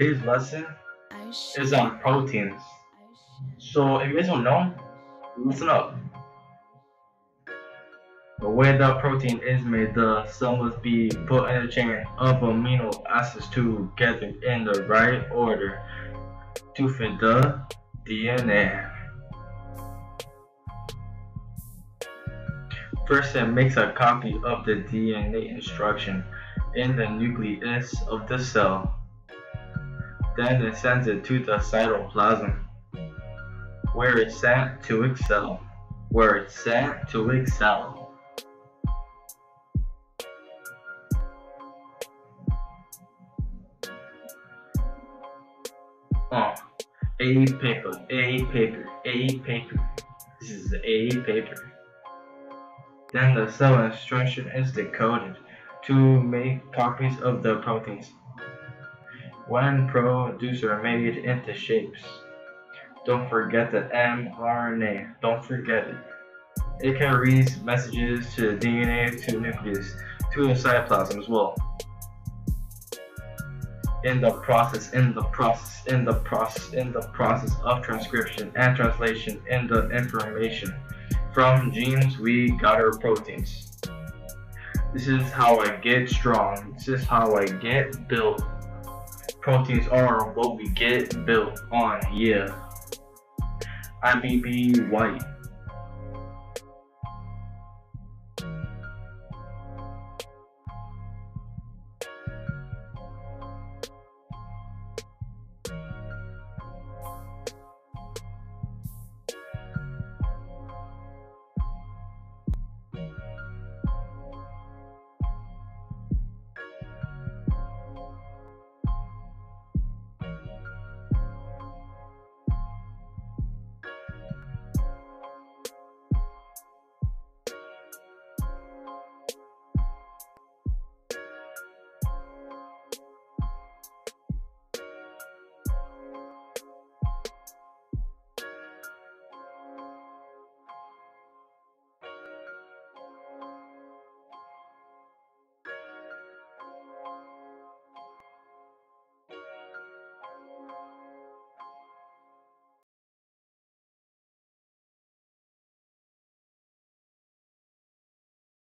Today's lesson is on proteins. So if you guys don't know, listen up. The way that protein is made, the cell must be put in a chain of amino acids together in the right order to fit the DNA. First, it makes a copy of the DNA instruction in the nucleus of the cell. Then it sends it to the cytoplasm, where it's sent to excel. Where it's sent to excel. Oh, A paper, A paper, A paper. This is A paper. Then the cell instruction is decoded to make copies of the proteins. When produced are made into shapes. Don't forget the mRNA. Don't forget it. It can carries messages to the DNA to the nucleus to the cytoplasm as well. In the process, in the process, in the process, in the process of transcription and translation in the information from genes we got our proteins. This is how I get strong. This is how I get built. Proteins are what we get built on, yeah. IBB White.